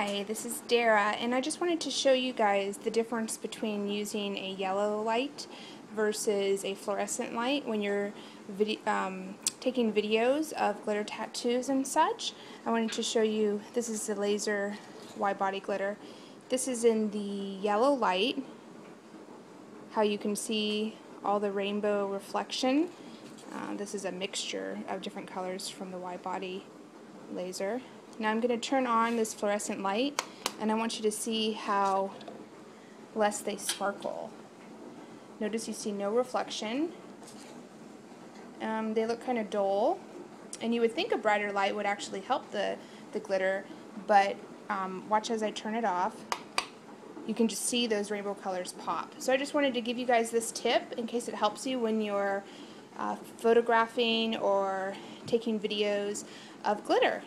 Hi, this is Dara, and I just wanted to show you guys the difference between using a yellow light versus a fluorescent light when you're um, taking videos of glitter tattoos and such. I wanted to show you, this is the laser wide body glitter. This is in the yellow light, how you can see all the rainbow reflection. Uh, this is a mixture of different colors from the wide body laser. Now I'm going to turn on this fluorescent light and I want you to see how less they sparkle. Notice you see no reflection. Um, they look kind of dull and you would think a brighter light would actually help the, the glitter but um, watch as I turn it off. You can just see those rainbow colors pop. So I just wanted to give you guys this tip in case it helps you when you're uh, photographing or taking videos of glitter.